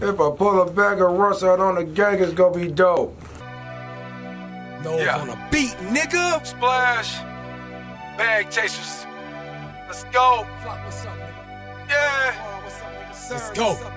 If I pull a bag of rust out on the gang, it's gonna be dope. No yeah. on a beat, nigga. Splash. Bag chasers. Let's go. Flock, what's up, nigga? Yeah. Oh, what's up, nigga? Let's go.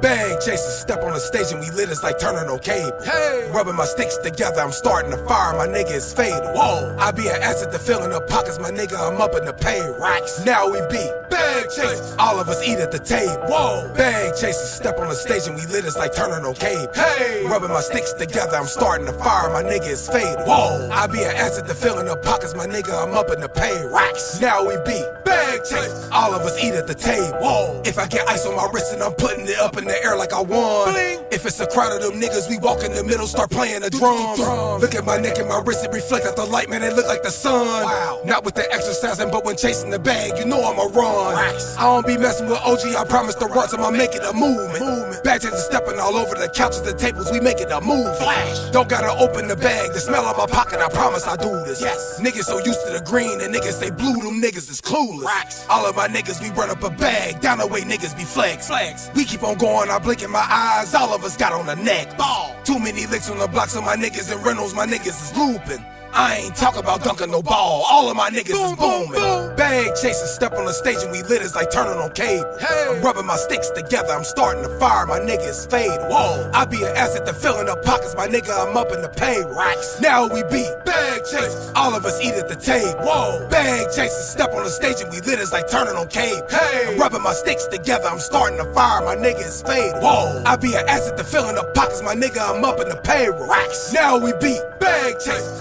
Bang, chasing, step on the stage and we lit us like turning no cable. Hey, rubbing my sticks together, I'm starting to fire, my nigga is faded. Whoa, I be an asset to fill in the pockets, my nigga, I'm up in the pay racks. Now we be bang chasers, all of us eat at the table. Whoa, bang chasers, step on the stage and we lit us like turning no cable. Hey, rubbing my sticks together, I'm starting to fire, my nigga is faded. Whoa, I be an asset to fill in the pockets, my nigga, I'm up in the pay racks. Now we be bang chasers, all of us eat at the table. Whoa, if I get ice on my wrist and I'm putting it up in the air like I won. Bling. If it's a crowd of them niggas, we walk in the middle, start playing the drum. Look at my neck and my wrist, it reflect at the light, man, it look like the sun. Wow. Not with the exercising, but when chasing the bag, you know I'ma run. I don't be messing with OG, I promise the runs, I'ma make it a movement. to the stepping all over the couches, the tables, we make it a movie. Flash. Don't gotta open the bag, the smell of my pocket, I promise I do this. Yes. Niggas so used to the green, and niggas say blue, them niggas is clueless. All of my niggas, we run up a bag, down the way niggas be flags. Flags. We keep on going, I blink in my eyes, all of us got on the neck. Ball. Too many licks on the block, so my niggas and rentals, my niggas is looping. I ain't talk about dunking no ball. All of my niggas boom, is booming. Boom, Bag chasing, step on the stage and we lit as like turning on cable. Hey. I'm rubbing my sticks together, I'm starting to fire. My niggas fade. Whoa, I be an asset to fill in the pockets. My nigga, I'm up in the pay racks. Now we beat bag chasers. All of us eat at the table. Whoa, bag chasing, step on the stage and we lit as like turning on cable. Hey, I'm rubbing my sticks together, I'm starting to fire. My niggas fade. Whoa, I be an asset to fill in the pockets. My nigga, I'm up in the pay racks. Now we beat bag.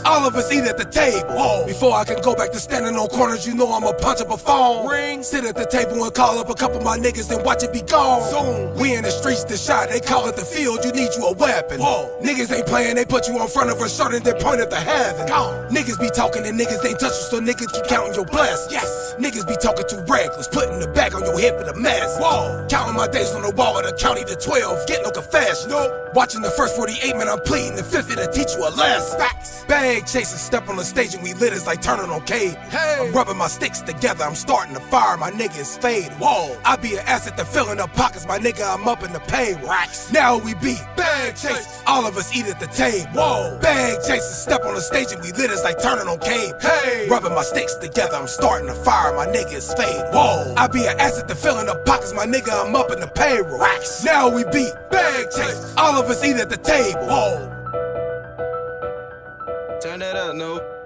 All of us eat at the table. Whoa. Before I can go back to standing on corners, you know I'ma punch up a phone. Ring. Sit at the table and call up a couple of my niggas and watch it be gone. Zoom. We in the streets to shot, they call it the field, you need you a weapon. Whoa. Niggas ain't playing, they put you in front of a shirt and they point at the heaven. Gone. Niggas be talking and niggas ain't touching, so niggas keep counting your blessings. Yes. Niggas be talking too reckless, putting the back on your hip for the mess. Whoa. Counting my days on the wall of the county to 12, get no confession. No. Watching the first 48, man, I'm pleading the 50 to teach you a lesson. Facts. Bag chasing, step on the stage and we lit as like turning on cable. Hey. I'm rubbing my sticks together, I'm starting to fire, my niggas fade. Whoa, I be an asset to fill in the pockets, my nigga, I'm up in the pay racks. Now we beat bag chasers, all of us eat at the table. Whoa, bag chasers, step on the stage and we lit as like turning on cable. Hey, rubbing my sticks together, I'm starting to fire, my niggas fade. Whoa, I be an asset to fill in the pockets, my nigga, I'm up in the payroll. Racks. Now we beat bag chasers, all of us eat at the table. Whoa. I know.